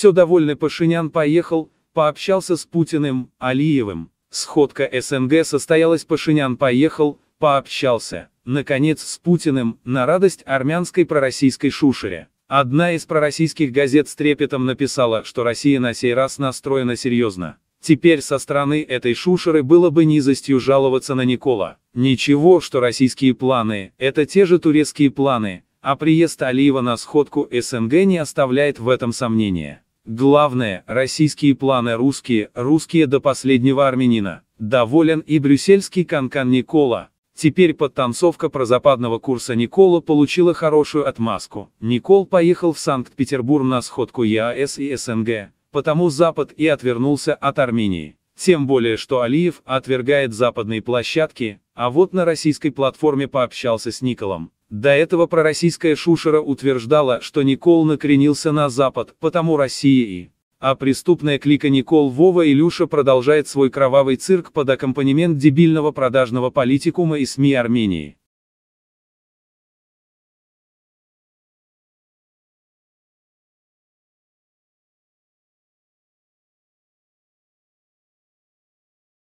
Все довольный Пашинян поехал, пообщался с Путиным, Алиевым. Сходка СНГ состоялась Пашинян поехал, пообщался, наконец, с Путиным, на радость армянской пророссийской шушере. Одна из пророссийских газет с трепетом написала, что Россия на сей раз настроена серьезно. Теперь со стороны этой шушеры было бы низостью жаловаться на Никола. Ничего, что российские планы, это те же турецкие планы, а приезд Алиева на сходку СНГ не оставляет в этом сомнения. Главное, российские планы русские, русские до последнего армянина. Доволен и брюссельский канкан Никола. Теперь подтанцовка прозападного курса Никола получила хорошую отмазку. Никол поехал в Санкт-Петербург на сходку ЕАС и СНГ, потому Запад и отвернулся от Армении. Тем более, что Алиев отвергает западные площадки, а вот на российской платформе пообщался с Николом. До этого пророссийская Шушера утверждала, что Никол накренился на Запад, потому Россия и... А преступная клика Никол Вова Илюша продолжает свой кровавый цирк под аккомпанемент дебильного продажного политикума и СМИ Армении.